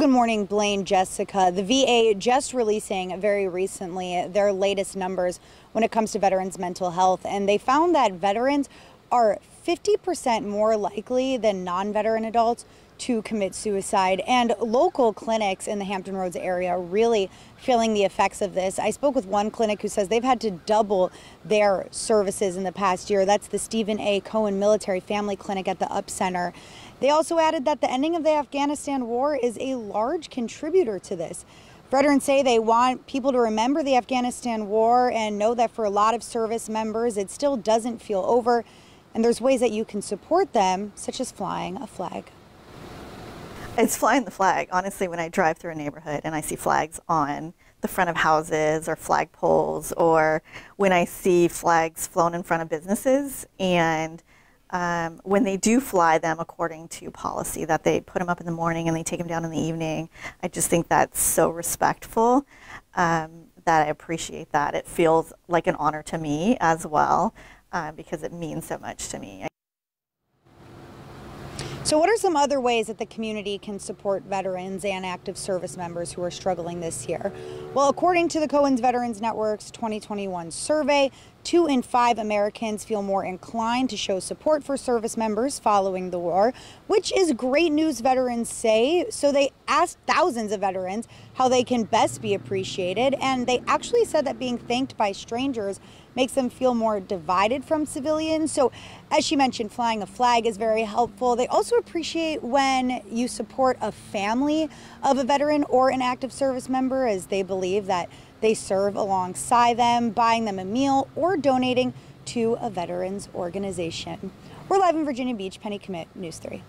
Good morning, Blaine, Jessica. The VA just releasing very recently their latest numbers when it comes to veterans' mental health, and they found that veterans are 50% more likely than non veteran adults to commit suicide. And local clinics in the Hampton Roads area are really feeling the effects of this. I spoke with one clinic who says they've had to double their services in the past year. That's the Steven A. Cohen Military Family Clinic at the Up Center. They also added that the ending of the Afghanistan war is a large contributor to this. Veterans say they want people to remember the Afghanistan war and know that for a lot of service members, it still doesn't feel over. And there's ways that you can support them, such as flying a flag. It's flying the flag. Honestly, when I drive through a neighborhood and I see flags on the front of houses or flag poles, or when I see flags flown in front of businesses and um, when they do fly them according to policy, that they put them up in the morning and they take them down in the evening. I just think that's so respectful um, that I appreciate that. It feels like an honor to me as well uh, because it means so much to me. So, what are some other ways that the community can support veterans and active service members who are struggling this year? Well, according to the Cohen's Veterans Network's 2021 survey, two in five Americans feel more inclined to show support for service members following the war, which is great news, veterans say. So, they asked thousands of veterans how they can best be appreciated, and they actually said that being thanked by strangers makes them feel more divided from civilians. So, as she mentioned, flying a flag is very helpful. They also appreciate when you support a family of a veteran or an active service member, as they believe that they serve alongside them, buying them a meal, or donating to a veterans organization. We're live in Virginia Beach. Penny Commit, News 3.